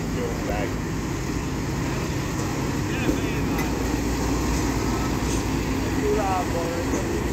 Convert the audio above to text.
I'm feeling back. Yeah, man.